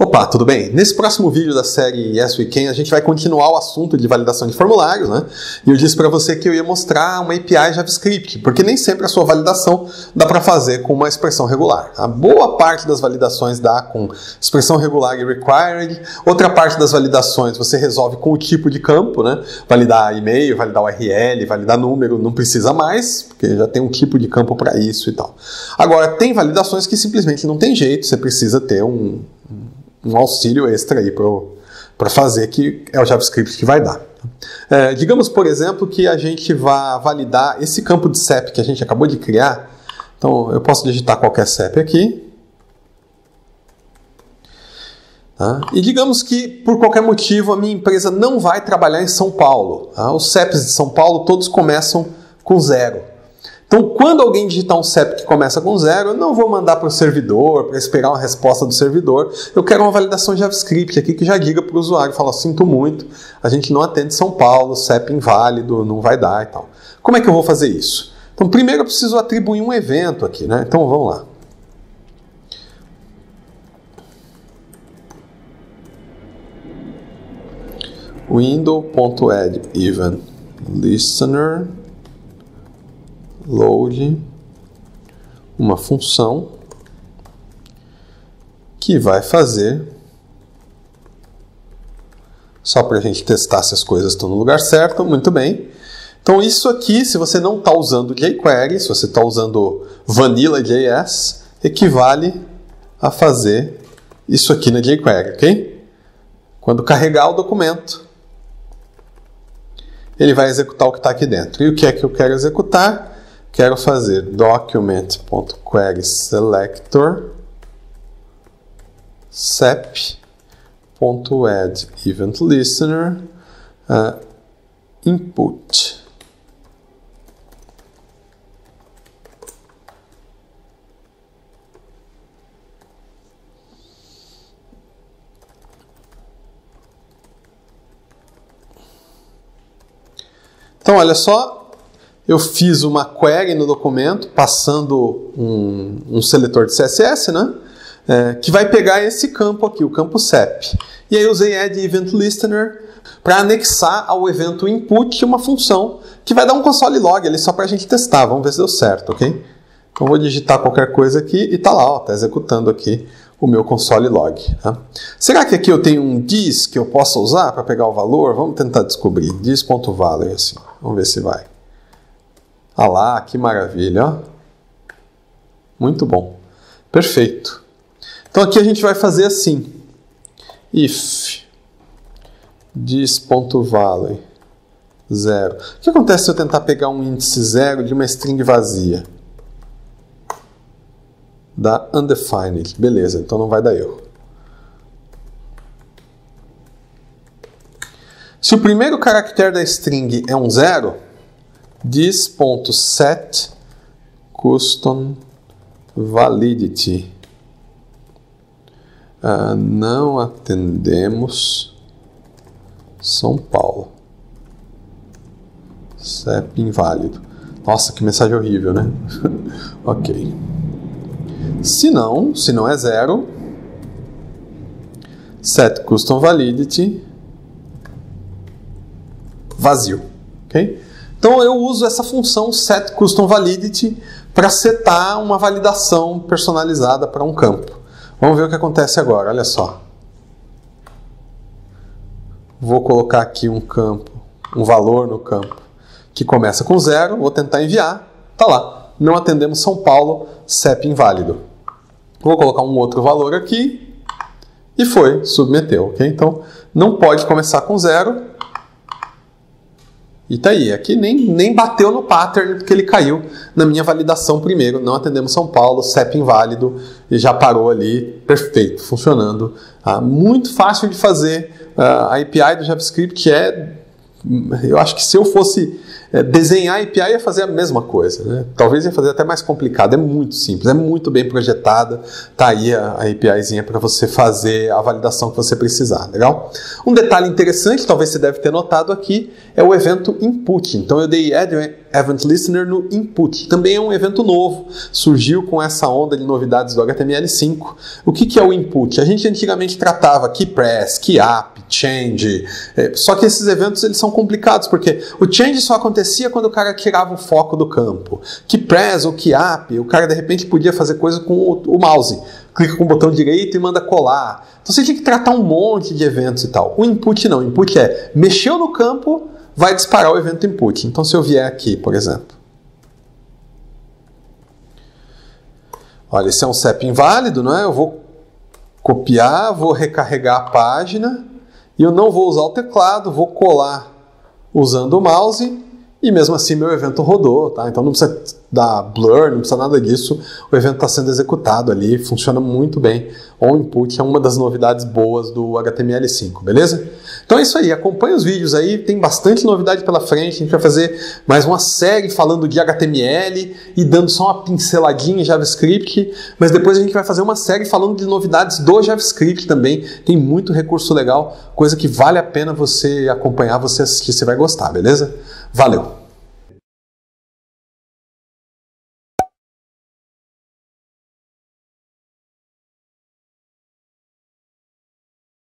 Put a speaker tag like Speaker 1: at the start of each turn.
Speaker 1: Opa, tudo bem? Nesse próximo vídeo da série Yes We Can, a gente vai continuar o assunto de validação de formulário, né? E eu disse para você que eu ia mostrar uma API JavaScript, porque nem sempre a sua validação dá para fazer com uma expressão regular. A boa parte das validações dá com expressão regular e required, outra parte das validações você resolve com o tipo de campo, né? Validar e-mail, validar URL, validar número, não precisa mais, porque já tem um tipo de campo para isso e tal. Agora, tem validações que simplesmente não tem jeito, você precisa ter um um auxílio extra aí para fazer, que é o JavaScript que vai dar. É, digamos, por exemplo, que a gente vá validar esse campo de CEP que a gente acabou de criar. Então, eu posso digitar qualquer CEP aqui. Tá? E digamos que, por qualquer motivo, a minha empresa não vai trabalhar em São Paulo. Tá? Os CEPs de São Paulo todos começam com zero. Então, quando alguém digitar um CEP que começa com zero, eu não vou mandar para o servidor, para esperar uma resposta do servidor. Eu quero uma validação JavaScript aqui que já diga para o usuário, fala, sinto muito, a gente não atende São Paulo, CEP inválido, não vai dar e tal. Como é que eu vou fazer isso? Então, primeiro eu preciso atribuir um evento aqui, né? Então, vamos lá. window.add event listener load uma função que vai fazer só para a gente testar se as coisas estão no lugar certo, muito bem. Então isso aqui, se você não está usando jQuery, se você está usando Vanilla.js, equivale a fazer isso aqui na jQuery, ok? Quando carregar o documento, ele vai executar o que está aqui dentro. E o que é que eu quero executar? Quero fazer document.querySelector sep.add event listener uh, input. Então, olha só, eu fiz uma query no documento, passando um, um seletor de CSS, né? É, que vai pegar esse campo aqui, o campo SEP. E aí usei add event listener para anexar ao evento input uma função que vai dar um console log ali só para a gente testar. Vamos ver se deu certo, ok? Então vou digitar qualquer coisa aqui e tá lá, está executando aqui o meu console log. Tá? Será que aqui eu tenho um dis que eu possa usar para pegar o valor? Vamos tentar descobrir. dis.value assim. Vamos ver se vai. Ah lá, que maravilha, ó. Muito bom. Perfeito. Então aqui a gente vai fazer assim. If dis.value zero. O que acontece se eu tentar pegar um índice zero de uma string vazia? Dá undefined. Beleza, então não vai dar erro. Se o primeiro caractere da string é um zero, this.set custom validity. Uh, não atendemos São Paulo. CEP inválido. Nossa, que mensagem horrível, né? ok. Se não, se não é zero, set custom validity vazio, ok? Então eu uso essa função set custom validity para setar uma validação personalizada para um campo. Vamos ver o que acontece agora, olha só. Vou colocar aqui um campo, um valor no campo que começa com zero, vou tentar enviar, tá lá. Não atendemos São Paulo, CEP inválido. Vou colocar um outro valor aqui e foi, submeteu, ok? Então não pode começar com zero, e tá aí, aqui nem, nem bateu no pattern porque ele caiu na minha validação primeiro. Não atendemos São Paulo, CEP inválido e já parou ali, perfeito, funcionando. Ah, muito fácil de fazer. Ah, a API do JavaScript é eu acho que se eu fosse desenhar API ia fazer a mesma coisa. Né? Talvez ia fazer até mais complicado. É muito simples, é muito bem projetada. Tá aí a, APIzinha para você fazer a validação que você precisar. Legal? Um detalhe interessante, talvez você deve ter notado aqui, é o evento input. Então eu dei event listener no input. Também é um evento novo, surgiu com essa onda de novidades do HTML5. O que, que é o input? A gente antigamente tratava key press, key app, change. É, só que esses eventos eles são complicados porque o change só acontecia quando o cara tirava o foco do campo. Key press ou key app, o cara de repente podia fazer coisa com o, o mouse clica com o botão direito e manda colar. Então você tinha que tratar um monte de eventos e tal. O input não. O input é mexeu no campo, vai disparar o evento input. Então, se eu vier aqui, por exemplo, olha, esse é um CEP inválido, não é? Eu vou copiar, vou recarregar a página e eu não vou usar o teclado, vou colar usando o mouse e mesmo assim meu evento rodou, tá? Então não precisa dar blur, não precisa nada disso. O evento está sendo executado ali, funciona muito bem. On input é uma das novidades boas do HTML5, beleza? Então é isso aí, acompanha os vídeos aí, tem bastante novidade pela frente. A gente vai fazer mais uma série falando de HTML e dando só uma pinceladinha em JavaScript, mas depois a gente vai fazer uma série falando de novidades do JavaScript também. Tem muito recurso legal, coisa que vale a pena você acompanhar, você assistir, você vai gostar, beleza? Valeu!